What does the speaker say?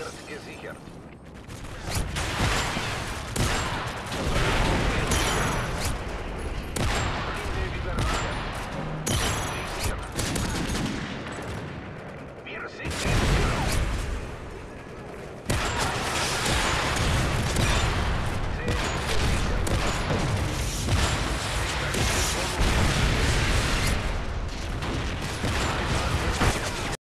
wird gesichert. Wir sind